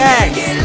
next.